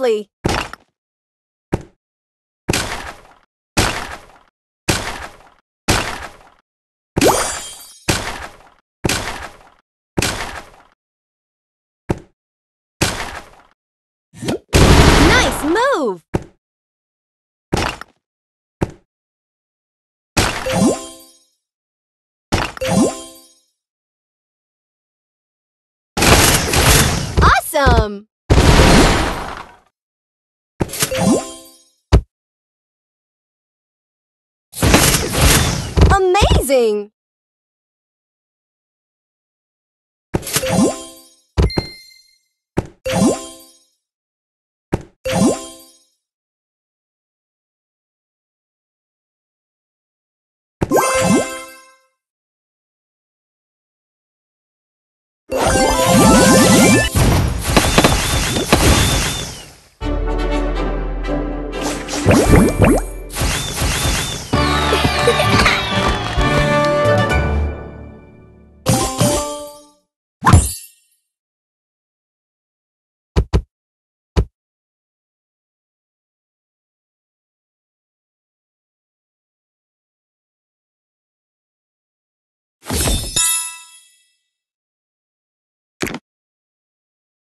Lovely! Nice move! Awesome! Amazing! What?